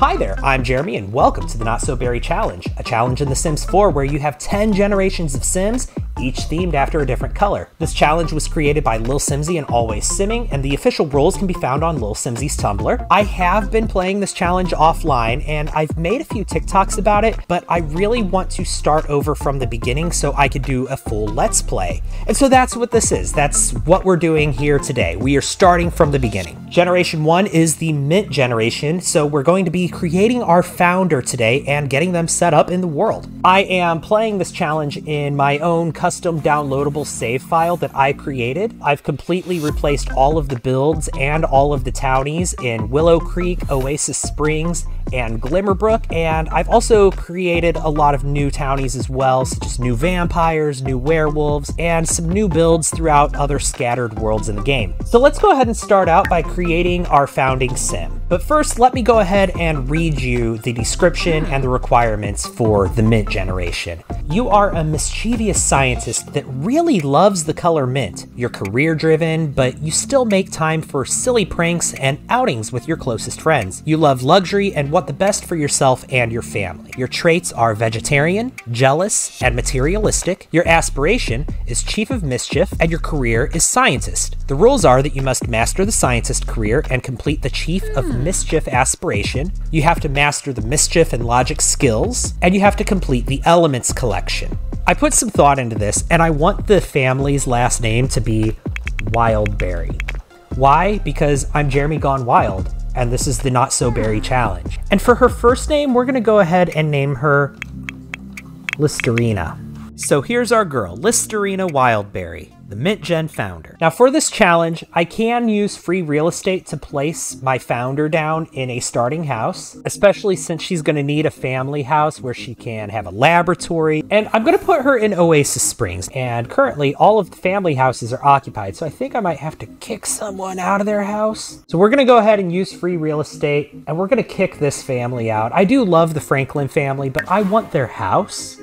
Hi there, I'm Jeremy, and welcome to the Not So Berry Challenge, a challenge in The Sims 4 where you have 10 generations of Sims each themed after a different color. This challenge was created by Lilsimsie and Always Simming, and the official rules can be found on Lilsimsie's Tumblr. I have been playing this challenge offline, and I've made a few TikToks about it, but I really want to start over from the beginning so I could do a full Let's Play. And so that's what this is. That's what we're doing here today. We are starting from the beginning. Generation 1 is the Mint generation, so we're going to be creating our founder today and getting them set up in the world. I am playing this challenge in my own custom downloadable save file that I created. I've completely replaced all of the builds and all of the townies in Willow Creek, Oasis Springs, and Glimmerbrook, and I've also created a lot of new townies as well, such as new vampires, new werewolves, and some new builds throughout other scattered worlds in the game. So let's go ahead and start out by creating our founding sim. But first, let me go ahead and read you the description and the requirements for the mint generation. You are a mischievous scientist that really loves the color mint. You're career driven, but you still make time for silly pranks and outings with your closest friends. You love luxury and want the best for yourself and your family. Your traits are vegetarian, jealous, and materialistic. Your aspiration is chief of mischief, and your career is scientist. The rules are that you must master the scientist career and complete the chief of hmm. mischief aspiration, you have to master the mischief and logic skills, and you have to complete the elements collection. I put some thought into this, and I want the family's last name to be Wildberry. Why? Because I'm Jeremy Gone Wild, and this is the Not So Berry Challenge. And for her first name, we're gonna go ahead and name her Listerina. So here's our girl, Listerina Wildberry the MintGen founder. Now for this challenge, I can use free real estate to place my founder down in a starting house, especially since she's gonna need a family house where she can have a laboratory. And I'm gonna put her in Oasis Springs. And currently all of the family houses are occupied. So I think I might have to kick someone out of their house. So we're gonna go ahead and use free real estate and we're gonna kick this family out. I do love the Franklin family, but I want their house.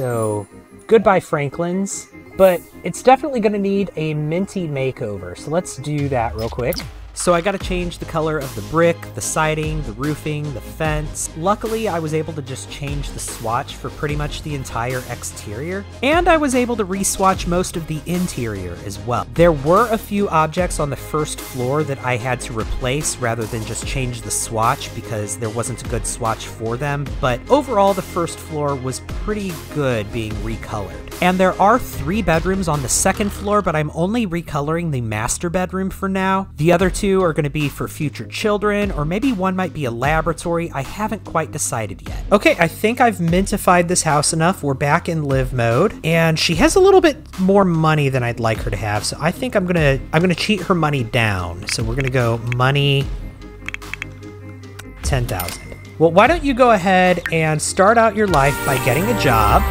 So goodbye Franklins but it's definitely going to need a minty makeover. So let's do that real quick. So I got to change the color of the brick, the siding, the roofing, the fence. Luckily, I was able to just change the swatch for pretty much the entire exterior, and I was able to re-swatch most of the interior as well. There were a few objects on the first floor that I had to replace rather than just change the swatch because there wasn't a good swatch for them, but overall the first floor was pretty good being recolored. And there are three bedrooms on the second floor, but I'm only recoloring the master bedroom for now. The other two two are going to be for future children, or maybe one might be a laboratory. I haven't quite decided yet. Okay, I think I've mintified this house enough. We're back in live mode, and she has a little bit more money than I'd like her to have. So I think I'm gonna I'm gonna cheat her money down. So we're gonna go money ten thousand. Well, why don't you go ahead and start out your life by getting a job?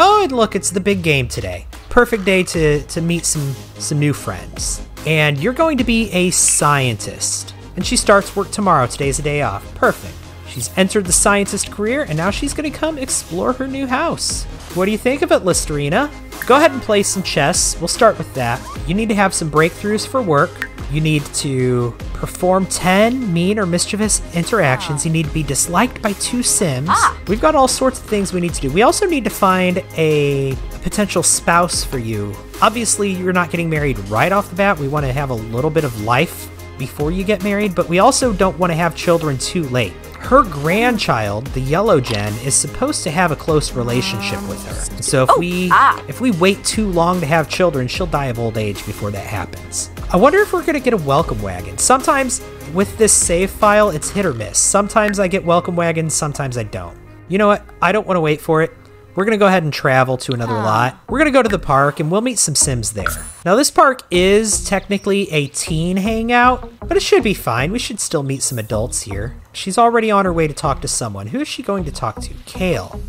Oh, and look, it's the big game today. Perfect day to to meet some some new friends and you're going to be a scientist. And she starts work tomorrow. Today's a day off. Perfect. She's entered the scientist career, and now she's going to come explore her new house. What do you think of it, Listerina? Go ahead and play some chess. We'll start with that. You need to have some breakthroughs for work. You need to perform 10 mean or mischievous interactions. You need to be disliked by two Sims. Ah. We've got all sorts of things we need to do. We also need to find a potential spouse for you. Obviously, you're not getting married right off the bat. We want to have a little bit of life before you get married, but we also don't want to have children too late. Her grandchild, the Yellow Gen, is supposed to have a close relationship with her. So if oh, we ah. if we wait too long to have children, she'll die of old age before that happens. I wonder if we're gonna get a welcome wagon. Sometimes with this save file, it's hit or miss. Sometimes I get welcome wagons, sometimes I don't. You know what? I don't want to wait for it. We're going to go ahead and travel to another lot. We're going to go to the park and we'll meet some Sims there. Now this park is technically a teen hangout, but it should be fine. We should still meet some adults here. She's already on her way to talk to someone. Who is she going to talk to? Kale.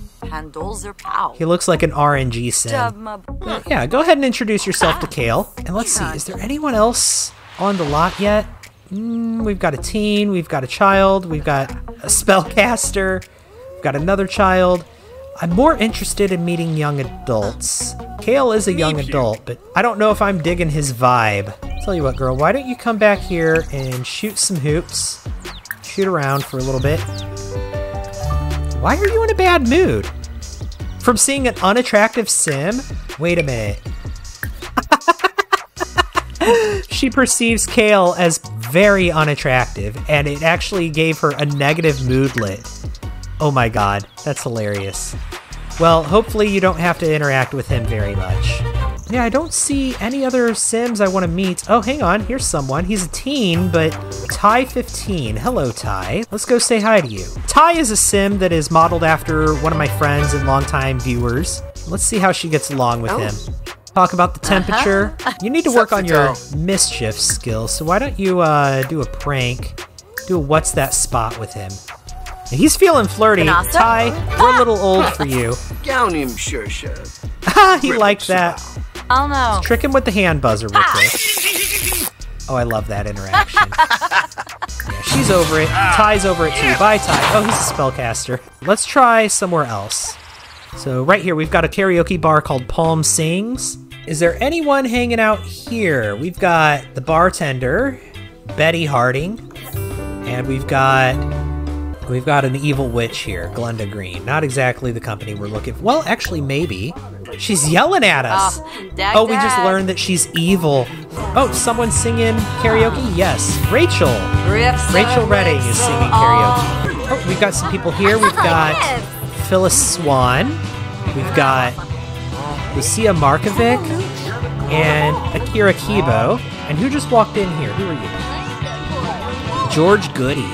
He looks like an RNG sim. Uh, yeah, go ahead and introduce yourself to Kale. And let's see, is there anyone else on the lot yet? Mm, we've got a teen, we've got a child, we've got a spellcaster, we've got another child. I'm more interested in meeting young adults. Kale is a young adult, but I don't know if I'm digging his vibe. Tell you what, girl, why don't you come back here and shoot some hoops? shoot around for a little bit. Why are you in a bad mood? From seeing an unattractive sim? Wait a minute. she perceives Kale as very unattractive, and it actually gave her a negative moodlet. Oh my god, that's hilarious. Well, hopefully you don't have to interact with him very much. Yeah, I don't see any other Sims I want to meet. Oh, hang on, here's someone. He's a teen, but Ty15. Hello, Ty. Let's go say hi to you. Ty is a Sim that is modeled after one of my friends and longtime viewers. Let's see how she gets along with oh. him. Talk about the temperature. Uh -huh. You need to work on your mischief skills, so why don't you uh, do a prank? Do a what's that spot with him. He's feeling flirty. Ty, we're a little old for you. Gownim sure he liked that. Oh no. Let's trick him with the hand buzzer real quick. Oh, I love that interaction. yeah, she's over it. Ty's over it too. Bye, Ty. Oh, he's a spellcaster. Let's try somewhere else. So right here, we've got a karaoke bar called Palm Sings. Is there anyone hanging out here? We've got the bartender, Betty Harding, and we've got we've got an evil witch here, Glenda Green. Not exactly the company we're looking for. Well, actually, maybe. She's yelling at us. Oh, dad, oh we just learned that she's evil. Oh, someone singing karaoke? Yes, Rachel. Rachel Redding is singing karaoke. Oh, we've got some people here. We've got Phyllis Swan. We've got Lucia Markovic and Akira Kibo. And who just walked in here? Who are you? George Goody.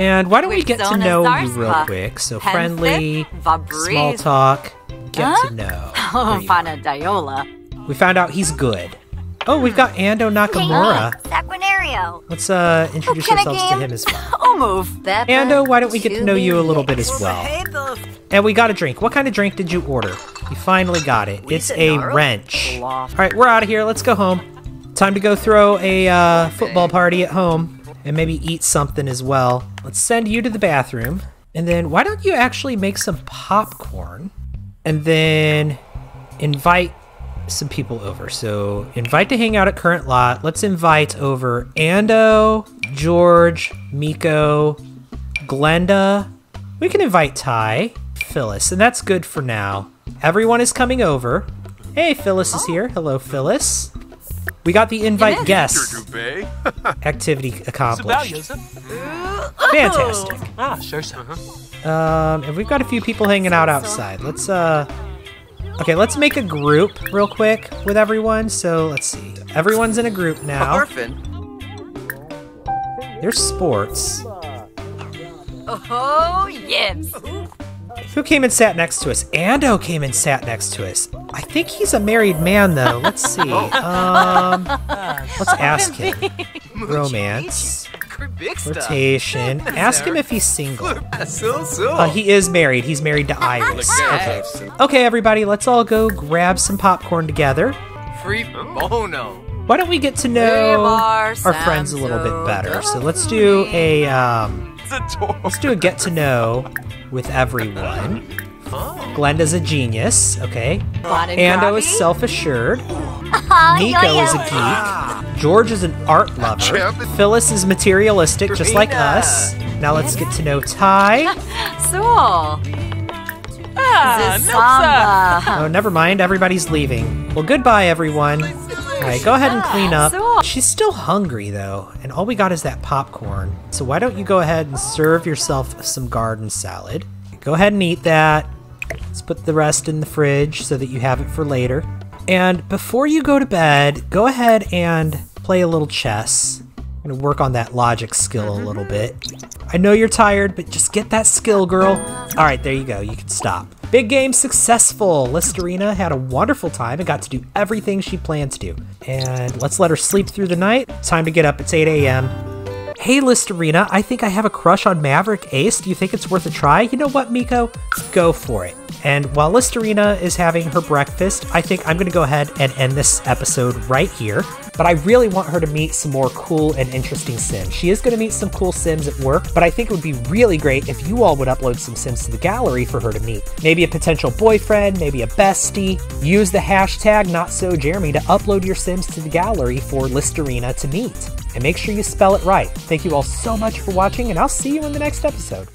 And why don't we get to know you real quick? So friendly, small talk, get to know. Oh, Diola. We found out he's good. Oh, we've got Ando Nakamura. Let's uh, introduce ourselves to him as well. I'll move. That Ando, why don't we get to know you a little bit as well? And we got a drink. What kind of drink did you order? You finally got it. It's a wrench. All right, we're out of here. Let's go home. Time to go throw a uh, football party at home and maybe eat something as well. Let's send you to the bathroom. And then why don't you actually make some popcorn and then invite some people over. So invite to hang out at current lot. Let's invite over Ando, George, Miko, Glenda. We can invite Ty, Phyllis, and that's good for now. Everyone is coming over. Hey, Phyllis is oh. here. Hello, Phyllis. We got the invite guests activity accomplished. Fantastic. Ah, sure, sir. Um, and we've got a few people hanging out outside. Let's uh Okay, let's make a group real quick with everyone. So let's see. Everyone's in a group now. Orphan. There's sports. Oh, yes. Who came and sat next to us? Ando came and sat next to us. I think he's a married man, though. Let's see. Um, let's ask him. Romance. Flirtation. Ask him if he's single. Uh, he is married. He's married to Iris. Okay. Okay, everybody, let's all go grab some popcorn together. Free bono. Why don't we get to know our friends a little bit better? So let's do a um, let's do a get to know with everyone. Glenda's a genius, okay? Ando is self-assured. Nico is a geek. George is an art lover. Phyllis is materialistic, just like us. Now let's get to know Ty. So. Ah, oh, never mind. Everybody's leaving. Well, goodbye, everyone. All right, go ahead and clean up. She's still hungry, though, and all we got is that popcorn. So why don't you go ahead and serve yourself some garden salad? Go ahead and eat that. Let's put the rest in the fridge so that you have it for later. And before you go to bed, go ahead and play a little chess. I'm gonna work on that logic skill a little bit. I know you're tired, but just get that skill, girl. All right, there you go. You can stop. Big game successful. Listerina had a wonderful time and got to do everything she planned to do. And let's let her sleep through the night. Time to get up. It's 8 a.m. Hey, Listerina, I think I have a crush on Maverick Ace. Do you think it's worth a try? You know what, Miko? Go for it. And while Listerina is having her breakfast, I think I'm going to go ahead and end this episode right here. But I really want her to meet some more cool and interesting Sims. She is going to meet some cool Sims at work, but I think it would be really great if you all would upload some Sims to the gallery for her to meet. Maybe a potential boyfriend, maybe a bestie. Use the hashtag NotSoJeremy to upload your Sims to the gallery for Listerina to meet. and make sure you spell it right. Thank you all so much for watching, and I'll see you in the next episode.